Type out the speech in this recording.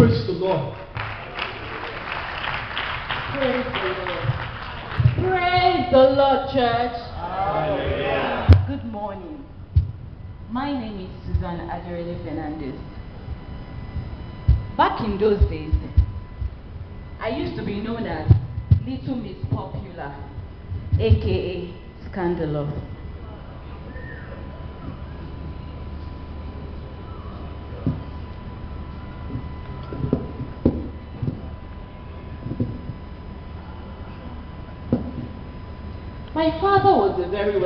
Praise the Lord. Praise the Lord. Praise the Lord, church. Good morning. My name is Susan Ajarele Fernandez. Back in those days, I used to be known as Little Miss Popular, aka Scandalous. My father was a very